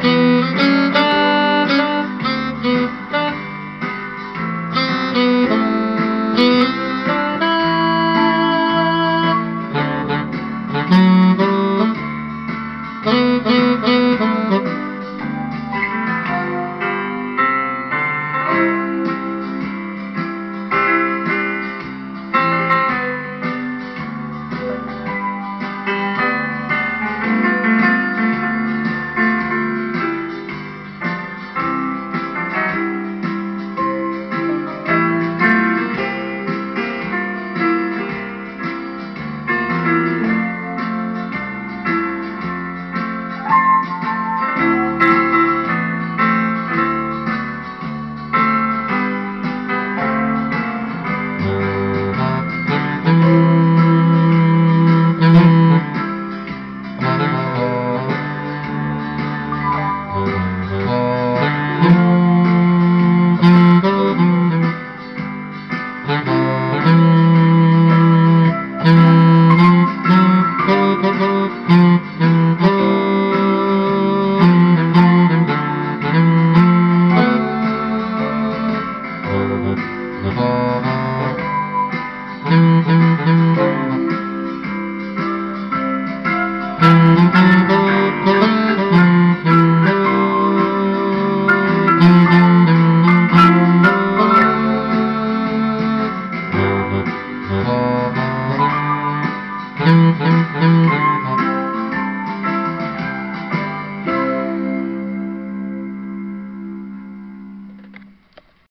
Música